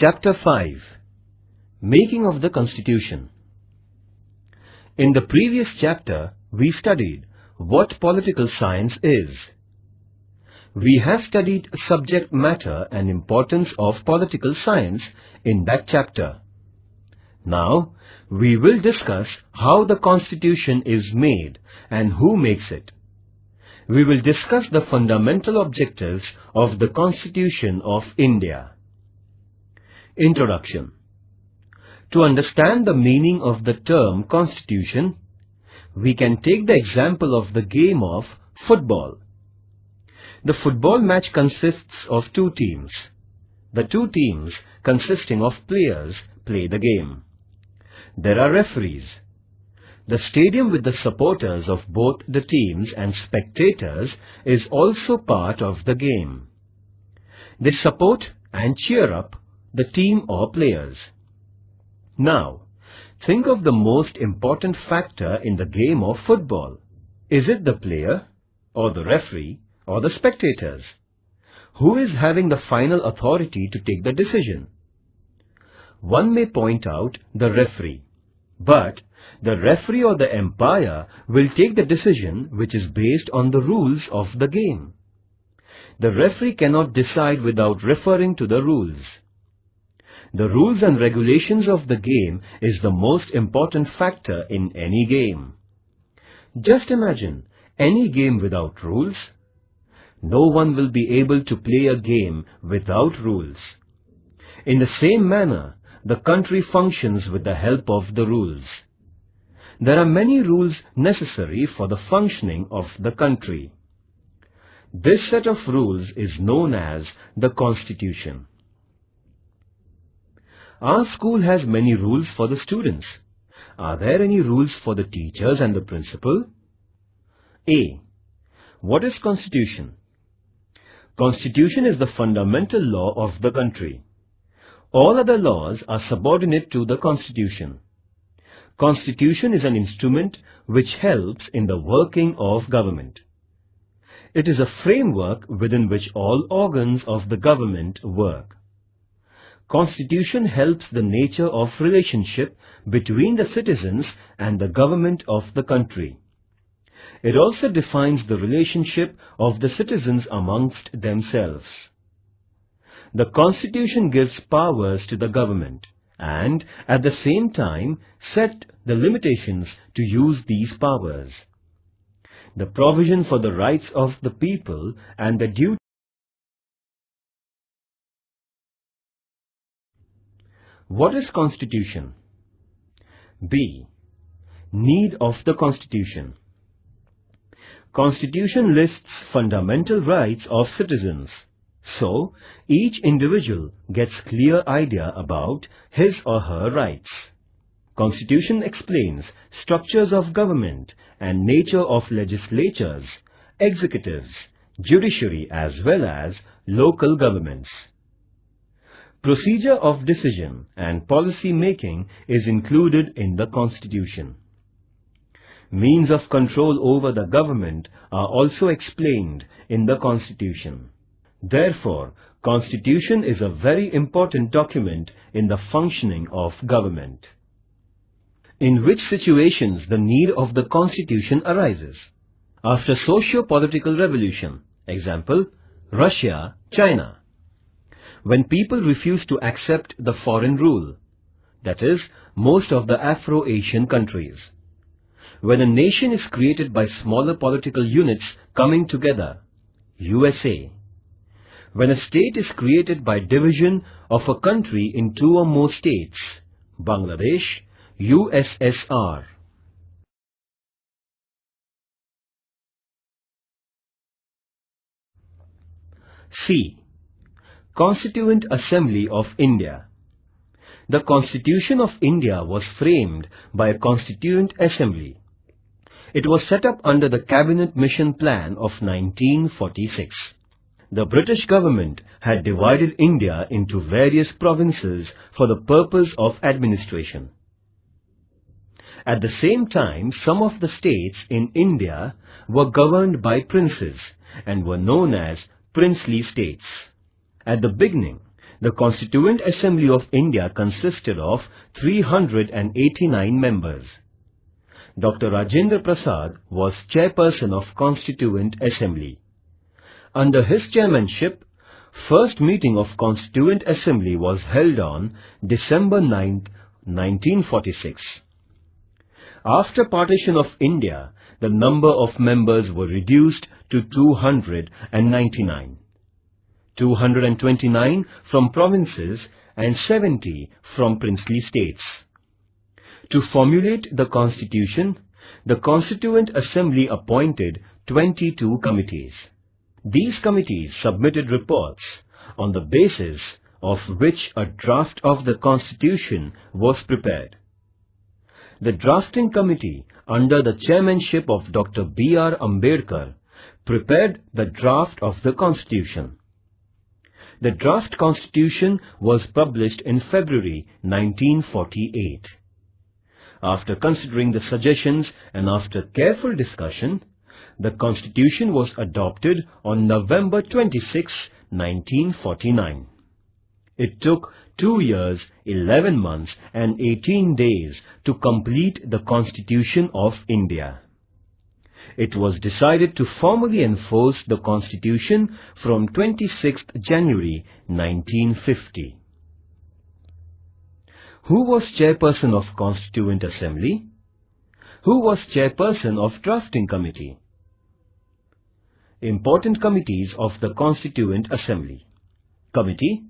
Chapter 5 Making of the Constitution In the previous chapter, we studied what political science is. We have studied subject matter and importance of political science in that chapter. Now, we will discuss how the constitution is made and who makes it. We will discuss the fundamental objectives of the Constitution of India. Introduction To understand the meaning of the term constitution, we can take the example of the game of football. The football match consists of two teams. The two teams consisting of players play the game. There are referees. The stadium with the supporters of both the teams and spectators is also part of the game. They support and cheer up the team or players. Now, think of the most important factor in the game of football. Is it the player, or the referee, or the spectators? Who is having the final authority to take the decision? One may point out the referee, but the referee or the umpire will take the decision which is based on the rules of the game. The referee cannot decide without referring to the rules. The rules and regulations of the game is the most important factor in any game. Just imagine any game without rules. No one will be able to play a game without rules. In the same manner, the country functions with the help of the rules. There are many rules necessary for the functioning of the country. This set of rules is known as the Constitution. Our school has many rules for the students. Are there any rules for the teachers and the principal? A. What is Constitution? Constitution is the fundamental law of the country. All other laws are subordinate to the Constitution. Constitution is an instrument which helps in the working of government. It is a framework within which all organs of the government work. Constitution helps the nature of relationship between the citizens and the government of the country. It also defines the relationship of the citizens amongst themselves. The Constitution gives powers to the government and at the same time set the limitations to use these powers. The provision for the rights of the people and the duty What is Constitution? B. Need of the Constitution Constitution lists fundamental rights of citizens. So, each individual gets clear idea about his or her rights. Constitution explains structures of government and nature of legislatures, executives, judiciary as well as local governments. Procedure of decision and policy making is included in the Constitution. Means of control over the government are also explained in the Constitution. Therefore, Constitution is a very important document in the functioning of government. In which situations the need of the Constitution arises? After socio-political revolution, example, Russia, China when people refuse to accept the foreign rule, that is, most of the Afro-Asian countries. When a nation is created by smaller political units coming together, USA. When a state is created by division of a country in two or more states, Bangladesh, USSR. C. Constituent Assembly of India The Constitution of India was framed by a Constituent Assembly. It was set up under the Cabinet Mission Plan of 1946. The British government had divided India into various provinces for the purpose of administration. At the same time, some of the states in India were governed by princes and were known as princely states. At the beginning, The Constituent Assembly of India consisted of 389 members. Dr. Rajendra Prasad was chairperson of Constituent Assembly. Under his chairmanship, first meeting of Constituent Assembly was held on December 9, 1946. After partition of India, the number of members were reduced to 299. 229 from provinces and 70 from princely states. To formulate the constitution, the Constituent Assembly appointed 22 committees. These committees submitted reports on the basis of which a draft of the constitution was prepared. The drafting committee under the chairmanship of Dr. B.R. Ambedkar prepared the draft of the constitution. The draft constitution was published in February 1948. After considering the suggestions and after careful discussion, the constitution was adopted on November 26, 1949. It took 2 years, 11 months and 18 days to complete the Constitution of India. It was decided to formally enforce the Constitution from 26th January 1950. Who was chairperson of Constituent Assembly? Who was chairperson of Drafting Committee? Important committees of the Constituent Assembly. Committee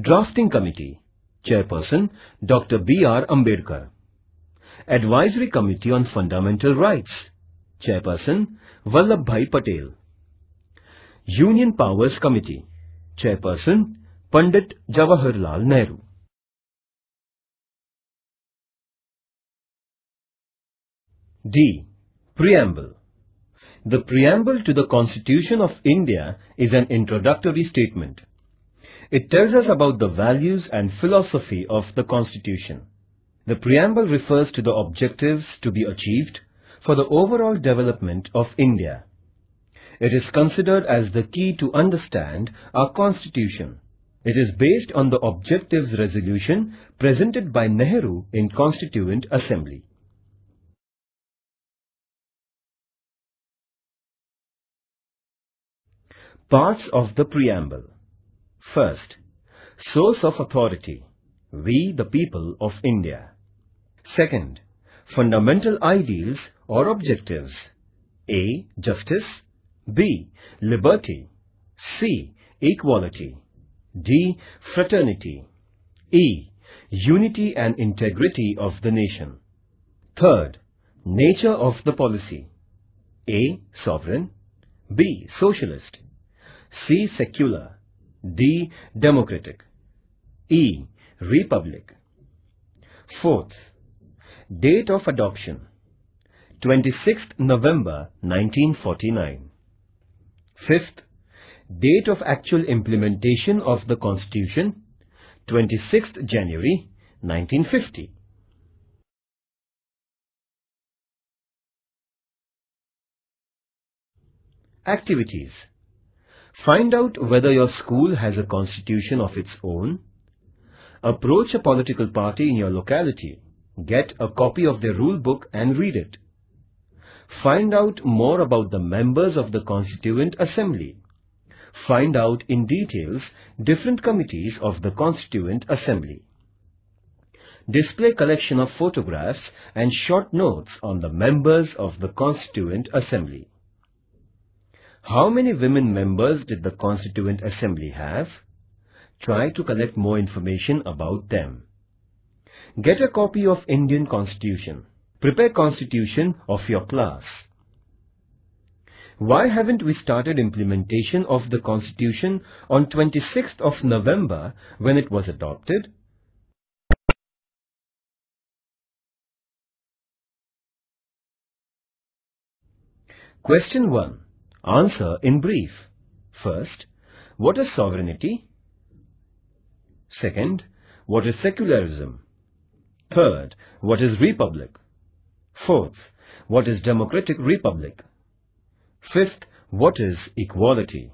Drafting Committee Chairperson Dr. B.R. Ambedkar Advisory Committee on Fundamental Rights Chairperson Vallabhbhai Patel Union Powers Committee Chairperson Pandit Jawaharlal Nehru D. Preamble The preamble to the Constitution of India is an introductory statement. It tells us about the values and philosophy of the Constitution. The preamble refers to the objectives to be achieved for the overall development of India. It is considered as the key to understand our Constitution. It is based on the Objectives Resolution presented by Nehru in Constituent Assembly. Parts of the Preamble First, source of authority, we the people of India. Second, fundamental ideals or objectives, A. Justice, B. Liberty, C. Equality, D. Fraternity, E. Unity and integrity of the nation. Third, nature of the policy, A. Sovereign, B. Socialist, C. Secular, D. Democratic. E. Republic. Fourth, date of adoption 26th November 1949. Fifth, date of actual implementation of the Constitution 26th January 1950. Activities Find out whether your school has a constitution of its own. Approach a political party in your locality. Get a copy of their rule book and read it. Find out more about the members of the Constituent Assembly. Find out in details different committees of the Constituent Assembly. Display collection of photographs and short notes on the members of the Constituent Assembly. How many women members did the Constituent Assembly have? Try to collect more information about them. Get a copy of Indian Constitution. Prepare Constitution of your class. Why haven't we started implementation of the Constitution on 26th of November when it was adopted? Question 1. Answer in brief. First, what is sovereignty? Second, what is secularism? Third, what is republic? Fourth, what is democratic republic? Fifth, what is equality?